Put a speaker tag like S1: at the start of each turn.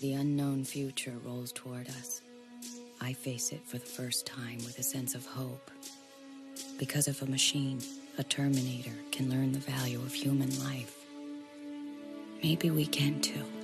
S1: The unknown future rolls toward us. I face it for the first time with a sense of hope. Because if a machine, a Terminator, can learn the value of human life, maybe we can too.